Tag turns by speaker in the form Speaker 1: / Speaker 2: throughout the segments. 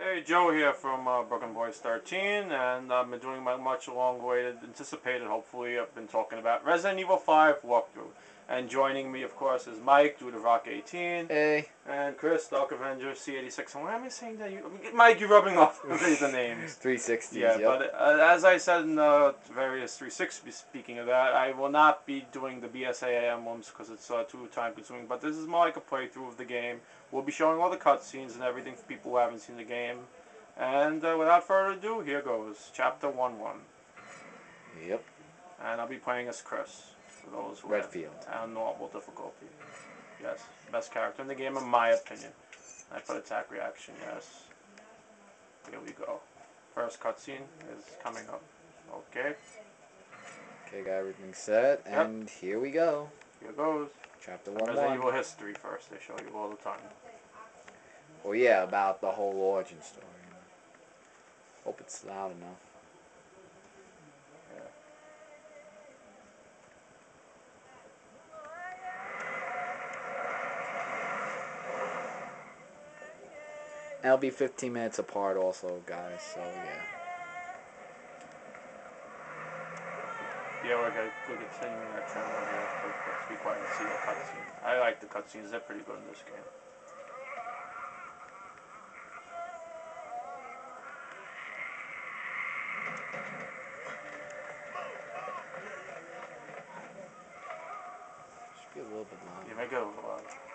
Speaker 1: Hey, Joe here from uh, BrooklynBoyz13, and I've been doing my much long awaited, anticipated, hopefully, I've been talking about Resident Evil 5 walkthrough. And joining me, of course, is Mike, Dude of Rock 18,
Speaker 2: Hey.
Speaker 1: and Chris, Dark Avenger C86. And why am I saying that? You, Mike, you're rubbing off the names.
Speaker 2: 360s,
Speaker 1: Yeah,
Speaker 2: yep.
Speaker 1: but uh, as I said in the various 360, speaking of that, I will not be doing the BSAA ones because it's uh, too time consuming. But this is more like a playthrough of the game. We'll be showing all the cutscenes and everything for people who haven't seen the game. And uh, without further ado, here goes Chapter 1 1.
Speaker 2: Yep.
Speaker 1: And I'll be playing as Chris, for those who
Speaker 2: Redfield.
Speaker 1: have on normal difficulty. Yes, best character in the game, in my opinion. I put attack reaction, yes. Here we go. First cutscene is coming up. Okay,
Speaker 2: Okay, got everything set,
Speaker 1: Yep.
Speaker 2: and here we go.
Speaker 1: here goes.
Speaker 2: Chapter 1
Speaker 1: Resident Evil history first, they show you all the time.
Speaker 2: Well, yeah, about the whole origin story. Hope it's loud enough. That'll be 15 minutes apart, also, guys, so yeah.
Speaker 1: Yeah, we're, gonna, we're our over here. Be and see the cutscene. I like the cutscenes, they're pretty good in this game.
Speaker 2: Should be a little bit
Speaker 1: You
Speaker 2: louder.
Speaker 1: make it a little louder.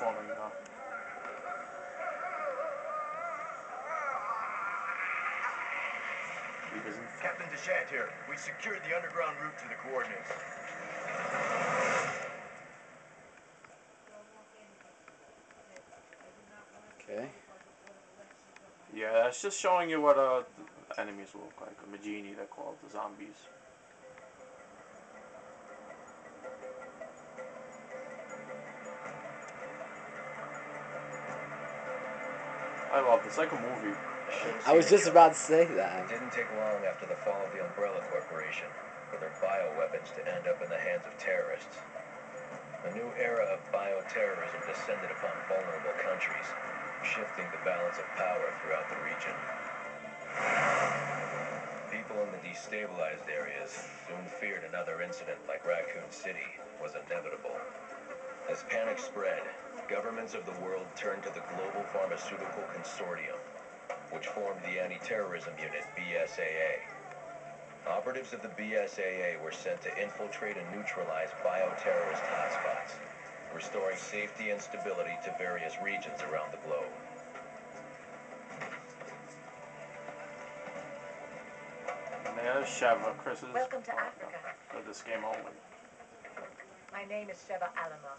Speaker 1: Yeah, he's transforming now. He doesn't.
Speaker 3: Captain DeChant here. We secured the underground route to the coordinates.
Speaker 2: Okay.
Speaker 1: Yeah, it's just showing you what uh, the enemies look like. A Majini, they're called, the zombies. I love this, like a movie.
Speaker 2: I was just about to say that.
Speaker 3: It didn't take long after the fall of the Umbrella Corporation for their bioweapons to end up in the hands of terrorists. A new era of bioterrorism descended upon vulnerable countries, shifting the balance of power throughout the region. People in the destabilized areas soon feared another incident like Raccoon City was inevitable. As panic spread, governments of the world turned to the Global Pharmaceutical Consortium, which formed the Anti-Terrorism Unit, BSAA. Operatives of the BSAA were sent to infiltrate and neutralize bioterrorist hotspots, restoring safety and stability to various regions around the globe.
Speaker 1: And there's Sheva, Chris's
Speaker 4: Welcome to Africa.
Speaker 1: for this game only.
Speaker 4: My name is Sheva Alomar.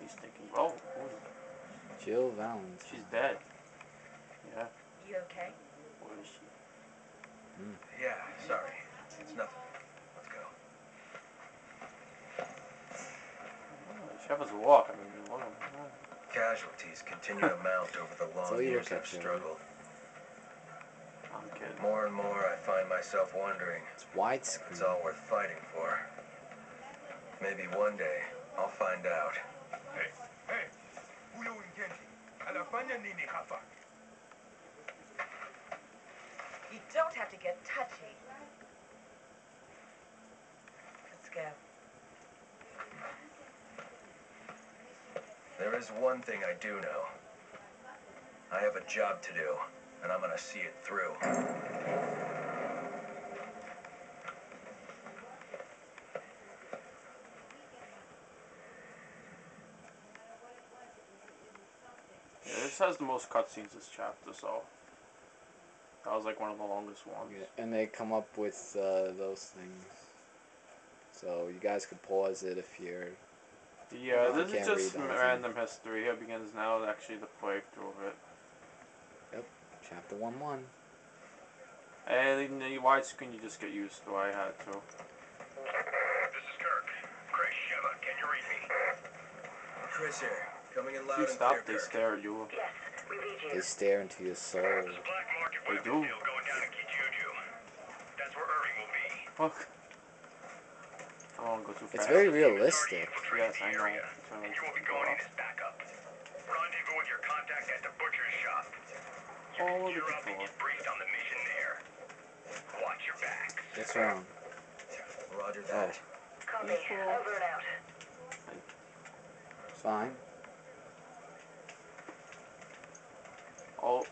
Speaker 1: He's thinking, oh, who's-
Speaker 2: Jill Valentine.
Speaker 1: she's dead. Yeah,
Speaker 4: You okay?
Speaker 1: where is she? Hmm.
Speaker 3: Yeah, sorry. It's nothing. Let's go.
Speaker 1: Sheva's a walk, I mean, wow.
Speaker 3: Casualties continue to mount over the long
Speaker 2: you
Speaker 3: years
Speaker 2: of
Speaker 3: I've
Speaker 2: at, Joey.
Speaker 3: struggled.
Speaker 1: I'm kidding.
Speaker 3: More and more, I find myself wondering
Speaker 2: It's
Speaker 3: if
Speaker 2: widescreen.
Speaker 3: it's all worth fighting for. Maybe one day, I'll find out.
Speaker 5: Hey, hey, huyo Wingenzi anafanya nini hapa?
Speaker 4: You don't have to get touchy. Let's go.
Speaker 3: There is one thing I do know. I have a job to do, and I'm gonna see it through.
Speaker 1: This has the most cutscenes this chapter, so that was like one of the longest ones.
Speaker 2: Yeah, and they come up with uh, those things. So you guys could pause it if you're
Speaker 1: Yeah,
Speaker 2: You
Speaker 1: this is
Speaker 2: can't
Speaker 1: just
Speaker 2: read the whole thing.
Speaker 1: random history. Here begins now actually the playthrough of it.
Speaker 2: Yep, chapter 1 1.
Speaker 1: And the widescreen you just get used to. I had to.
Speaker 5: This is Kirk. Chris Sheva, can you read me?
Speaker 3: Chris here, coming in
Speaker 1: If
Speaker 3: loud
Speaker 1: you stop, they stare at you.
Speaker 4: Yes, we
Speaker 2: They stare into your soul.
Speaker 5: There's a black market
Speaker 1: They do.
Speaker 5: deal going down in Kijuju. That's where Irving will be.
Speaker 1: Fuck. I don't go too fast.
Speaker 2: It's very
Speaker 5: Team has already
Speaker 2: realistic.
Speaker 1: Yes, I know.
Speaker 5: area,
Speaker 1: So
Speaker 5: And you will be going in as backup. Rendezvous with your contact at the butcher's shop. You can
Speaker 1: look
Speaker 5: gear
Speaker 1: at
Speaker 5: up and
Speaker 1: that.
Speaker 5: briefed on the mission there. Watch your backs.
Speaker 2: What's wrong?
Speaker 3: Roger
Speaker 2: Oh,
Speaker 3: that.
Speaker 4: Copy. Over and out.
Speaker 2: fine.
Speaker 1: Oh.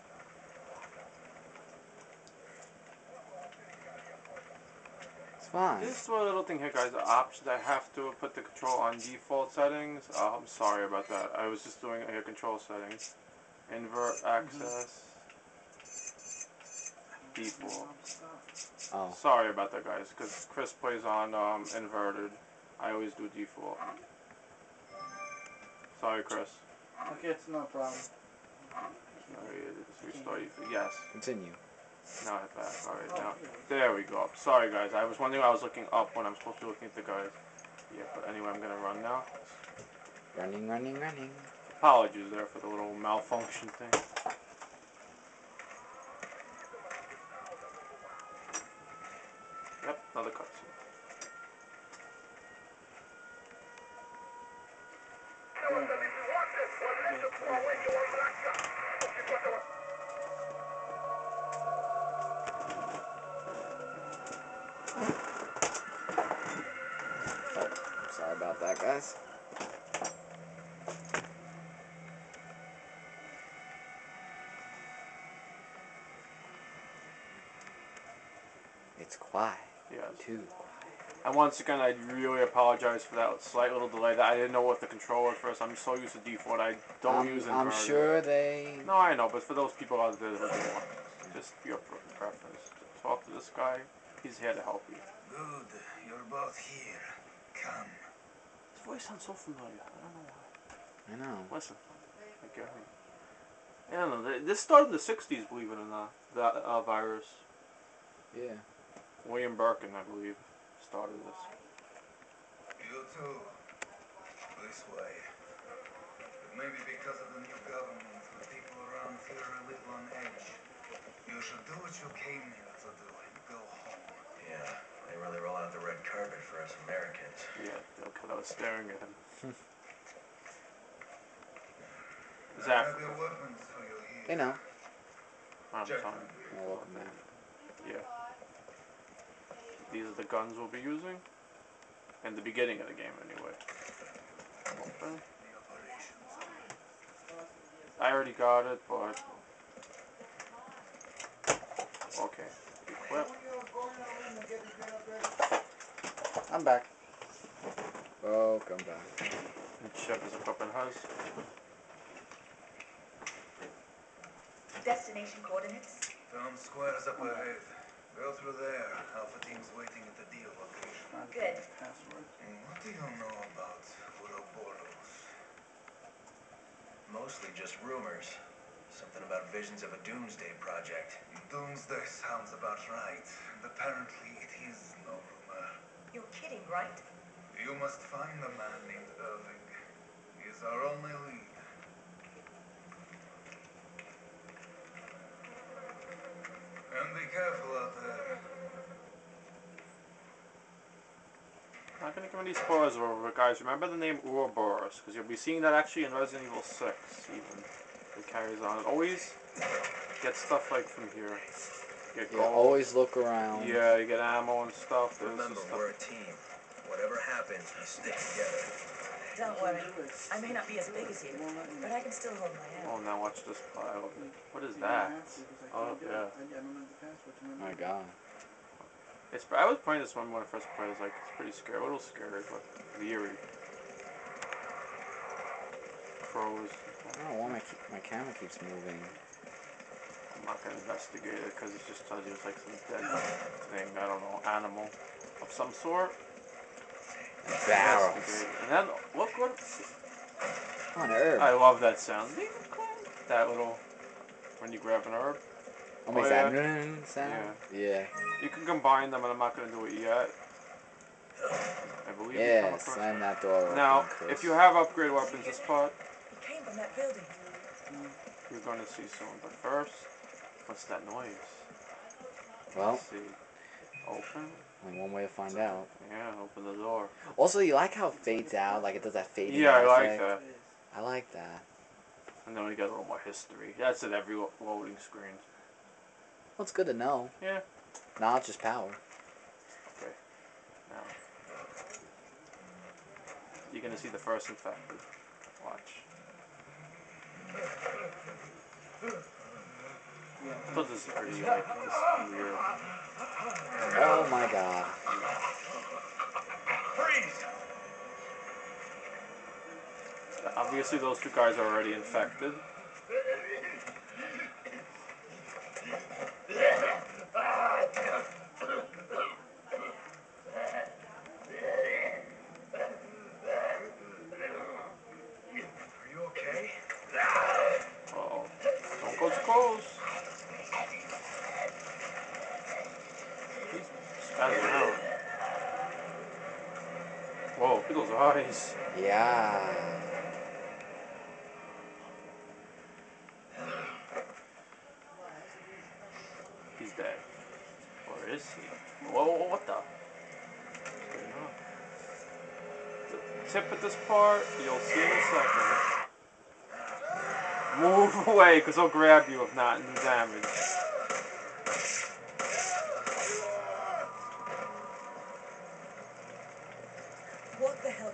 Speaker 2: It's fine.
Speaker 1: This one little thing here, guys. The options I have to put the control on default settings. Uh, I'm sorry about that. I was just doing it here control settings. Invert axis. Default.
Speaker 2: Oh,
Speaker 1: Sorry about that, guys, because Chris plays on um, inverted. I always do default. Sorry, Chris.
Speaker 6: Okay, it's no problem.
Speaker 1: You. Yes.
Speaker 2: continue.
Speaker 1: Now hit back. Alright, now. There we go. Sorry, guys. I was wondering I was looking up when I'm supposed to be looking at the guys. Yeah, but anyway, I'm gonna run now.
Speaker 2: Running, running, running.
Speaker 1: Apologies there for the little malfunction thing.
Speaker 2: It's quiet.
Speaker 1: Yes.
Speaker 2: Too quiet.
Speaker 1: And once again, I really apologize for that slight little delay. That I didn't know what the controller at first. I'm so used to default. I don't
Speaker 2: I'm,
Speaker 1: use
Speaker 2: I'm
Speaker 1: inverted.
Speaker 2: sure they.
Speaker 1: No, I know, but for those people out there who do want, just your pre- preference. Talk to this guy. He's here to help you.
Speaker 5: Good. You're both here. Come.
Speaker 1: His voice sounds so familiar. I don't know why.
Speaker 2: I know.
Speaker 1: Listen, I get him. I don't know. This started in the '60s, believe it or not. That uh, virus.
Speaker 2: Yeah.
Speaker 1: William Birkin, I believe, started this.
Speaker 5: You too. This way. It may be because of the new government, but people around here are a little on edge. You should do what you came here to do and go home.
Speaker 3: Yeah, they really roll out the red carpet for us Americans.
Speaker 1: Yeah, because I was staring at him.
Speaker 5: I
Speaker 1: Zach,
Speaker 5: have your weapons for you
Speaker 2: They know.
Speaker 1: I'm
Speaker 5: Check.
Speaker 1: telling
Speaker 2: Well, welcome back.
Speaker 1: you. Yeah. These are the guns we'll be using. In the beginning of the game, anyway. Open. I already got it, but. Okay. Equip.
Speaker 6: I'm back.
Speaker 2: Oh, Welcome back.
Speaker 1: And check his equipment has.
Speaker 4: Destination coordinates?
Speaker 5: Town square's up ahead. Go through there. Alpha team's waiting at the deal location.
Speaker 6: Trying to
Speaker 4: Good.
Speaker 6: get Password.
Speaker 5: Mm, what do you know about Ouroboros?
Speaker 3: Mostly just rumors. Something about visions of a doomsday project.
Speaker 5: Doomsday sounds about right. And apparently it is no rumor.
Speaker 4: You're kidding, right?
Speaker 5: You must find a man named Irving. He is our only lead. And be careful out there.
Speaker 1: I'm not gonna give any spoilers over guys. Remember the name Ouroboros, because you'll be seeing that actually in Resident Evil 6, even. It carries on. Always get stuff like from here. Get
Speaker 2: Yeah, always look around.
Speaker 1: Yeah, you get ammo and stuff. There's
Speaker 3: Remember,
Speaker 1: just
Speaker 3: we're a team. Whatever happens, we stick together.
Speaker 4: Don't worry. I may not be as big as you, but I can still hold my own.
Speaker 1: Oh,
Speaker 4: own.
Speaker 1: now watch this pile. What is that? Oh, yeah.
Speaker 6: I, I don't know the password to my
Speaker 2: My God.
Speaker 1: It's. I was playing this one when I first played. I was like, it's pretty scary. A little scary, but eerie. Crows.
Speaker 2: I don't know why my, my camera keeps moving.
Speaker 1: I'm not gonna investigate it because it just tells you it's like some dead thing. I don't know, animal of some sort.
Speaker 2: Barrels.
Speaker 1: And then look what?
Speaker 2: On herb.
Speaker 1: I love that sound. That little when you grab an herb.
Speaker 2: Oh, makes
Speaker 1: oh,
Speaker 2: that
Speaker 1: yeah.
Speaker 2: sound. Yeah.
Speaker 1: You can combine them, and I'm not gonna do it yet. I believe. you
Speaker 2: Yeah.
Speaker 1: come across-
Speaker 2: Slam that door.
Speaker 1: Now,
Speaker 2: Chris.
Speaker 1: if you have upgrade weapons, this part
Speaker 4: He came from that building.
Speaker 1: you're gonna see soon. But first, what's that noise?
Speaker 2: Well,
Speaker 1: Let's see. Open.
Speaker 2: only one way to find out.
Speaker 1: Yeah, open the door.
Speaker 2: Also, you like how it fades out? Like it does that fading
Speaker 1: Yeah, I like
Speaker 2: effect?
Speaker 1: that.
Speaker 2: I like that.
Speaker 1: And then we get a little more history. That's at every loading screen.
Speaker 2: Well, it's good to know.
Speaker 1: Yeah.
Speaker 2: Knowledge is power. Okay.
Speaker 1: Now, you're gonna see the first infected. Watch. Thought this pretty like this weird.
Speaker 2: Oh my god.
Speaker 3: Freeze!
Speaker 1: Obviously, those two guys are already infected.
Speaker 3: Are you okay?
Speaker 1: Oh, don't go too close. He's spazzing out. Whoa, look at those eyes.
Speaker 2: Yeah.
Speaker 1: He's dead. Or is he? Whoa, what the? The tip at this part, you'll see in a second. Move away, because he'll grab you if not and do damage.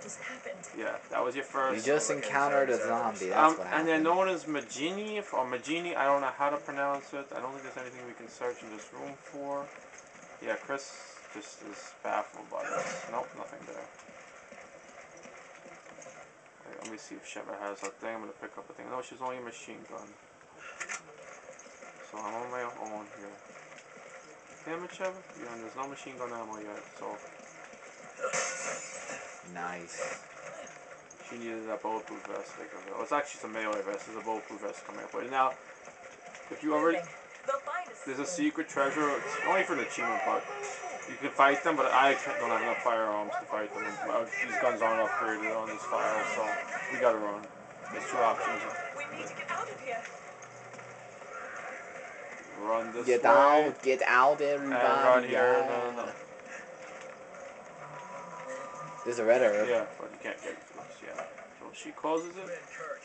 Speaker 4: Just happened?
Speaker 1: Yeah, that was your first.
Speaker 2: You just encountered a zombie. That's
Speaker 1: Um,
Speaker 2: what
Speaker 1: and
Speaker 2: happened.
Speaker 1: they're known as Magini or Magini. I don't know how to pronounce it. I don't think there's anything we can search in this room for. Yeah, Chris just is baffled by this. Nope, nothing there. Wait, let me see if Sheva has a thing. I'm gonna pick up a thing. No, she's only a machine gun. So I'm on my own here. Damn it, Sheva. Yeah, and there's no machine gun ammo yet, so
Speaker 2: Nice.
Speaker 1: She needed that bulletproof vest. Like, well, it's actually some melee vest. There's a bulletproof vest coming up with. Now, if you already,
Speaker 4: Moving. They'll find us.
Speaker 1: there's a secret treasure. It's only for the achievement, but you can fight them. But I don't have enough firearms to fight them. And, uh, these guns aren't upgraded on this file, so we gotta run. There's two options.
Speaker 4: We need to get out of here.
Speaker 1: Run this
Speaker 2: Get
Speaker 1: way
Speaker 2: out, get out, everybody.
Speaker 1: and run here.
Speaker 2: yeah.
Speaker 1: No, no, no.
Speaker 2: There's a red herb.
Speaker 1: Yeah, but you can't get it to us. Yeah. So she closes it.
Speaker 3: Man, Kirk.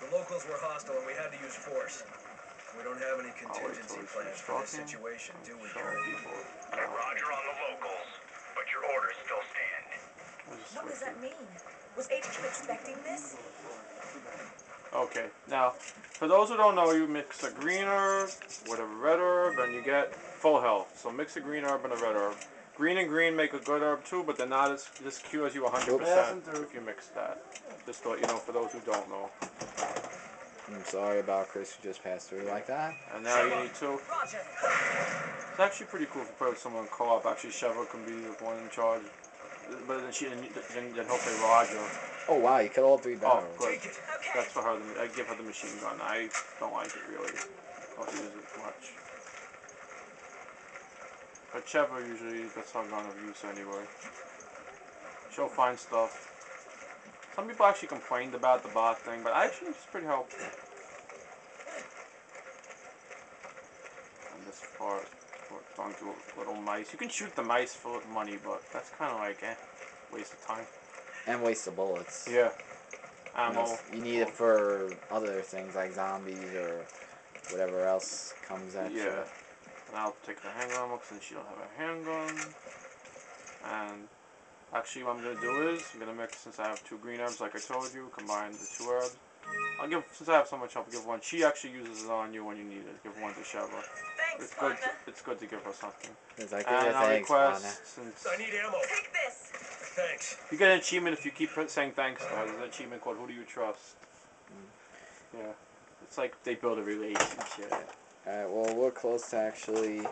Speaker 3: The locals were hostile and we had to use force. We don't have any contingency
Speaker 1: till
Speaker 3: plans
Speaker 1: finish
Speaker 3: for this situation, do we,
Speaker 1: Show
Speaker 3: Kirk?
Speaker 7: Roger on the locals, but your orders still stand.
Speaker 4: What does that mean? Was HQ expecting this?
Speaker 1: Okay, now, for those who don't know, you mix a green herb with a red herb and you get full health. So mix a green herb and a red herb. Green and green make a good herb too, but they're not as, this cures you 100% if you mix that. Just to let you know for those who don't know.
Speaker 2: I'm sorry about Chris who just passed through like that.
Speaker 1: And now you need two. It's actually pretty cool if you put someone in co-op. Actually, Sheva can be the one in charge. But then she, then, then he'll Roger.
Speaker 2: Oh wow, you killed all three
Speaker 1: Oh,
Speaker 2: barrels.
Speaker 1: good. That's for her. I give her the machine gun. I don't like it really. Don't use it much. But Sheva usually that's her gun of use anyway. She'll find stuff. Some people actually complained about the bot thing, but I actually it's pretty helpful. And this part, going to little mice. You can shoot the mice for money, but that's kind of like eh, waste of time.
Speaker 2: And waste of bullets.
Speaker 1: Yeah. Ammo.
Speaker 2: Yes, You need it for other things like zombies or whatever else comes at you.
Speaker 1: Yeah. And I'll take the handgun ammo since she don't have a handgun. And actually what I'm gonna do is I'm gonna mix since I have two green herbs like I told you, combine the two herbs. I'll give since I have so much I'll give one. She actually uses it on you when you need it. Give one to Sheva.
Speaker 4: Thanks,
Speaker 1: It's good
Speaker 4: partner.
Speaker 1: it's good to give her something.
Speaker 2: It's like,
Speaker 1: And I'll
Speaker 2: thanks,
Speaker 1: request
Speaker 2: partner.
Speaker 1: since
Speaker 3: I need ammo.
Speaker 4: Take this.
Speaker 3: Thanks.
Speaker 1: you get an achievement if you keep saying thanks to her. There's an achievement called Who Do You Trust? Mm. Yeah. It's like they build a relationship.
Speaker 2: Alright, well, we're close to actually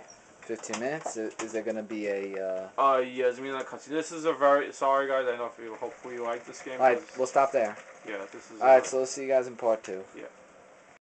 Speaker 2: 15 minutes. Is, there gonna be a? Uh...
Speaker 1: Uh, yes, I mean that cutscene. This is a very sorry guys. I know if you hopefully you like this game. Alright,
Speaker 2: we'll stop there.
Speaker 1: yeah, this is.
Speaker 2: All right,
Speaker 1: uh,
Speaker 2: so we'll see you guys in part two.
Speaker 1: yeah.